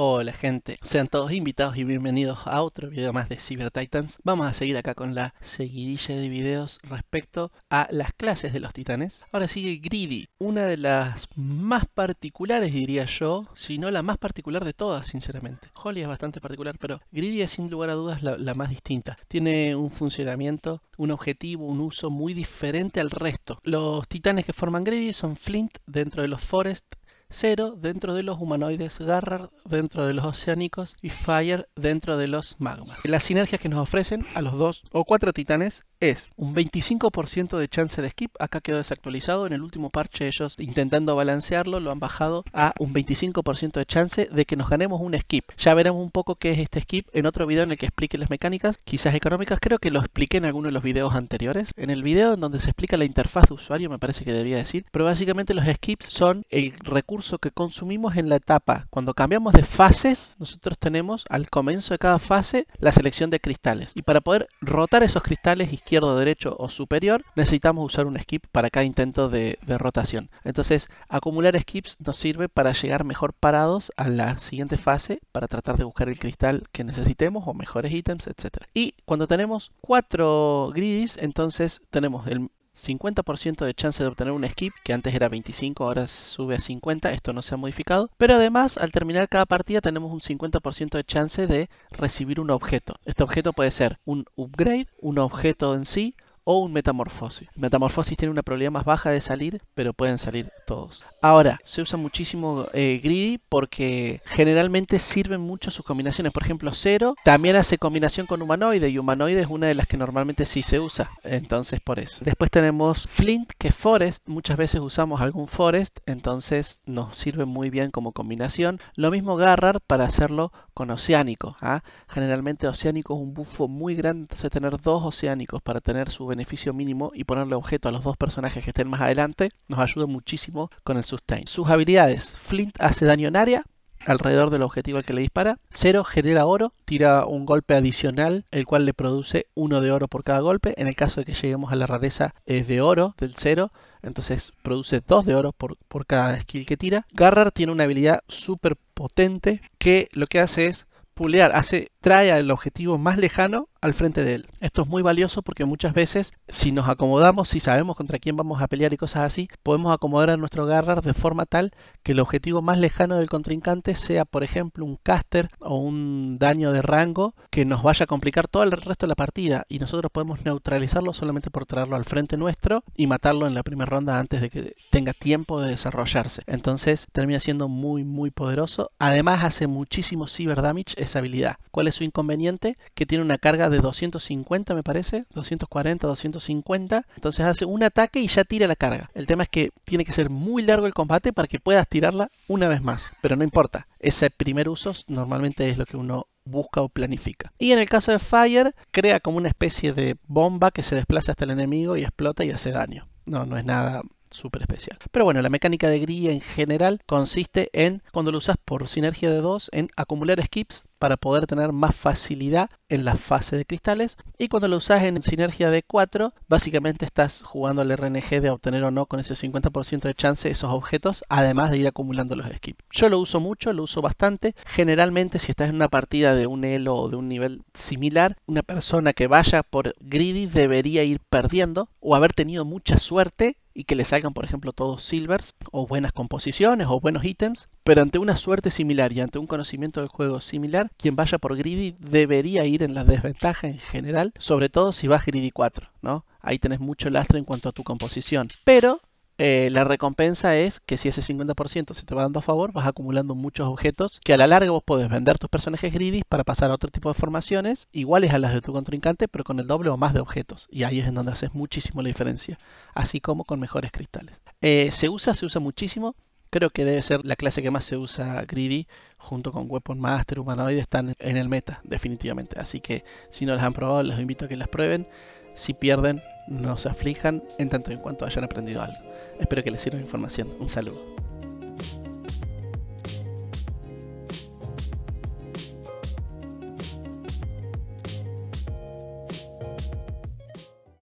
Hola gente, sean todos invitados y bienvenidos a otro video más de Cyber Titans. Vamos a seguir acá con la seguidilla de videos respecto a las clases de los titanes. Ahora sigue Greedy, una de las más particulares diría yo, si no la más particular de todas sinceramente. Holly es bastante particular, pero Greedy es sin lugar a dudas la, la más distinta. Tiene un funcionamiento, un objetivo, un uso muy diferente al resto. Los titanes que forman Greedy son Flint dentro de los Forest, Zero dentro de los humanoides, Garrard dentro de los oceánicos y Fire dentro de los magmas. Las sinergias que nos ofrecen a los dos o cuatro titanes es un 25% de chance de skip, acá quedó desactualizado, en el último parche ellos intentando balancearlo lo han bajado a un 25% de chance de que nos ganemos un skip. Ya veremos un poco qué es este skip en otro video en el que explique las mecánicas, quizás económicas, creo que lo expliqué en alguno de los videos anteriores. En el video en donde se explica la interfaz de usuario me parece que debería decir, pero básicamente los skips son el recurso que consumimos en la etapa. Cuando cambiamos de fases, nosotros tenemos al comienzo de cada fase la selección de cristales. Y para poder rotar esos cristales izquierdo, derecho o superior, necesitamos usar un skip para cada intento de, rotación. Entonces, acumular skips nos sirve para llegar mejor parados a la siguiente fase para tratar de buscar el cristal que necesitemos o mejores ítems, etc. Y cuando tenemos cuatro gridis, entonces tenemos el 50% de chance de obtener un skip, que antes era 25, ahora sube a 50, esto no se ha modificado. Pero además, al terminar cada partida tenemos un 50% de chance de recibir un objeto. Este objeto puede ser un upgrade, un objeto en sí, o un metamorfosis. metamorfosis tiene una probabilidad más baja de salir, pero pueden salir todos. Ahora, se usa muchísimo eh, Greedy porque generalmente sirven mucho sus combinaciones. Por ejemplo, Zero también hace combinación con Humanoide y Humanoide es una de las que normalmente sí se usa. Entonces, por eso. Después tenemos Flint, que Forest. Muchas veces usamos algún Forest, entonces nos sirve muy bien como combinación. Lo mismo Garrard para hacerlo con Oceánico. ¿ah? Generalmente Oceánico es un bufo muy grande, entonces tener dos Oceánicos para tener su beneficio mínimo y ponerle objeto a los dos personajes que estén más adelante nos ayuda muchísimo con el sustain. Sus habilidades, Flint hace daño en área, alrededor del objetivo al que le dispara. Cero genera oro, tira un golpe adicional, el cual le produce uno de oro por cada golpe. En el caso de que lleguemos a la rareza es de oro del cero, entonces produce dos de oro por, por cada skill que tira. Garrar tiene una habilidad súper potente que lo que hace es pulear, hace, trae al objetivo más lejano al frente de él. Esto es muy valioso porque muchas veces si nos acomodamos, si sabemos contra quién vamos a pelear y cosas así, podemos acomodar a nuestro Garrar de forma tal que el objetivo más lejano del contrincante sea, por ejemplo, un caster o un daño de rango que nos vaya a complicar todo el resto de la partida y nosotros podemos neutralizarlo solamente por traerlo al frente nuestro y matarlo en la primera ronda antes de que tenga tiempo de desarrollarse. Entonces termina siendo muy muy poderoso. Además hace muchísimo cyber damage esa habilidad. ¿Cuál es su inconveniente? Que tiene una carga de 250 me parece, 240, 250. Entonces hace un ataque y ya tira la carga. El tema es que tiene que ser muy largo el combate para que puedas tirarla una vez más. Pero no importa, ese primer uso normalmente es lo que uno busca o planifica. Y en el caso de Fire, crea como una especie de bomba que se desplaza hasta el enemigo y explota y hace daño. No, no es nada súper especial. Pero bueno, la mecánica de grilla en general consiste en, cuando lo usas por sinergia de 2, en acumular skips para poder tener más facilidad en la fase de cristales. Y cuando lo usas en sinergia de 4, básicamente estás jugando el RNG de obtener o no con ese 50% de chance esos objetos, además de ir acumulando los skips. Yo lo uso mucho, lo uso bastante. Generalmente si estás en una partida de un elo o de un nivel similar, una persona que vaya por greedy debería ir perdiendo o haber tenido mucha suerte y que le salgan, por ejemplo, todos silvers o buenas composiciones o buenos ítems, pero ante una suerte similar y ante un conocimiento del juego similar, quien vaya por greedy debería ir en la desventaja en general, sobre todo si vas greedy 4, ¿no? Ahí tenés mucho lastre en cuanto a tu composición. Pero eh, la recompensa es que si ese 50% se te va dando a favor, vas acumulando muchos objetos que a la larga vos podés vender tus personajes greedy para pasar a otro tipo de formaciones iguales a las de tu contrincante, pero con el doble o más de objetos. Y ahí es en donde haces muchísimo la diferencia, así como con mejores cristales. Eh, se usa, se usa muchísimo. Creo que debe ser la clase que más se usa Greedy, junto con Weapon Master, Humanoid, están en el meta, definitivamente. Así que si no las han probado, les invito a que las prueben. Si pierden, no se aflijan en tanto en cuanto hayan aprendido algo. Espero que les sirva la información. Un saludo.